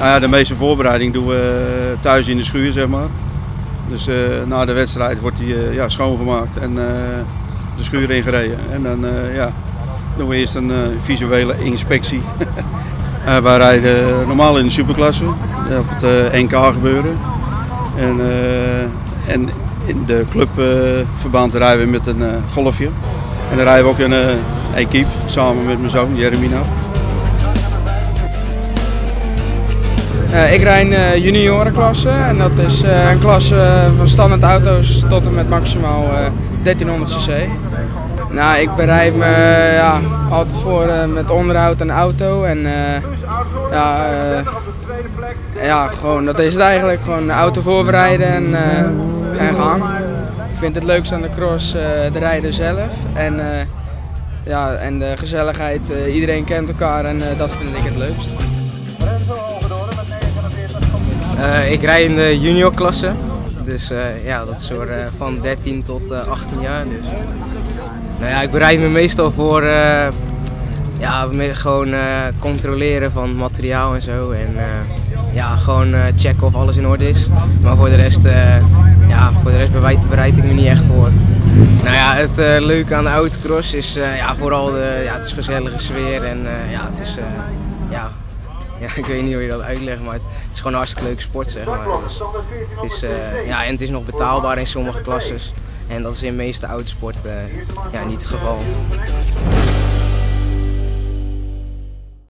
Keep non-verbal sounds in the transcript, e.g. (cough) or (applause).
Nou ja, de meeste voorbereiding doen we thuis in de schuur, zeg maar. Dus uh, na de wedstrijd wordt die ja, schoongemaakt en de schuur ingereden. En dan ja, doen we eerst een visuele inspectie. (laughs) wij rijden normaal in de superklasse, op het NK gebeuren. En, en in de clubverband rijden we met een golfje. En dan rijden we ook in een equipe samen met mijn zoon Jeremina. Uh, ik rijd in uh, juniorenklasse en dat is uh, een klasse van standaard auto's tot en met maximaal 1300 cc. Nou, ik bereid me ja, altijd voor met onderhoud en auto en ja, ja, gewoon dat is het eigenlijk. Gewoon de auto voorbereiden en, en gaan. Ik vind het leukste aan de cross de rijden zelf en, ja, en de gezelligheid. iedereen kent elkaar en dat vind ik het leukst. Uh, ik rijd in de juniorklasse. Dus uh, ja, dat is soort, uh, van 13 tot 18 jaar. Dus. Nou ja, ik bereid me meestal voor ja, gewoon controleren van materiaal en zo. En ja, gewoon checken of alles in orde is. Maar voor de rest, ja, voor de rest bereid, bereid ik me niet echt voor. Nou ja, het leuke aan de autocross is ja, vooral de, ja, het is gezellige sfeer en ja, het is ja, (laughs) ja, ik weet niet hoe je dat uitlegt, maar het is gewoon een hartstikke leuke sport, zeg maar. Dus het is, uh, ja, en het is nog betaalbaar in sommige klasses. En dat is in de meeste autosport uh, ja, niet het geval.